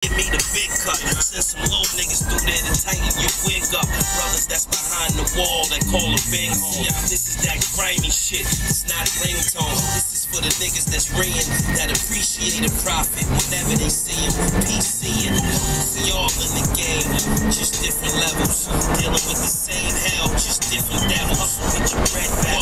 Give me the big cut. Send some low niggas through there to tighten your wig up. Brothers that's behind the wall that call a bing home. This is that grimy shit. It's not a ringtone. This is for the niggas that's ringing that appreciate a profit whenever they see him. PC and see all in the game, just different levels. Dealing with the same hell, just different devils. Get your bread back.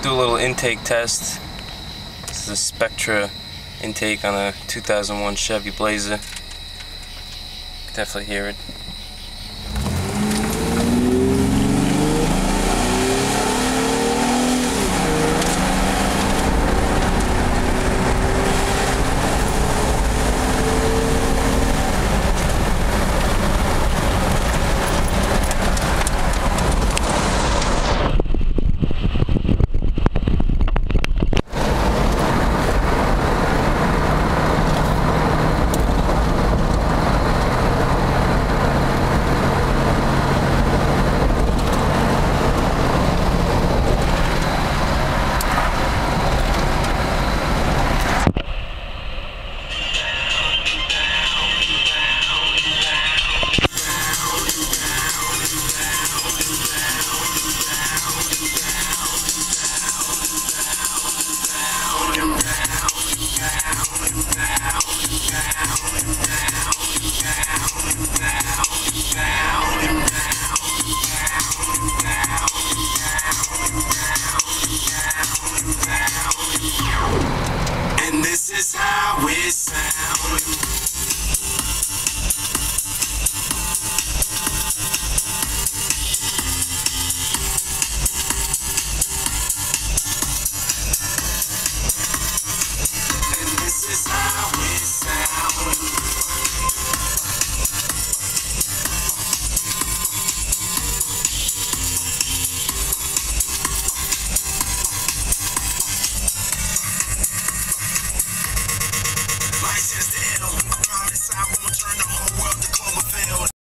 Do a little intake test. This is a Spectre intake on a 2001 Chevy Blazer. Definitely hear it. sound.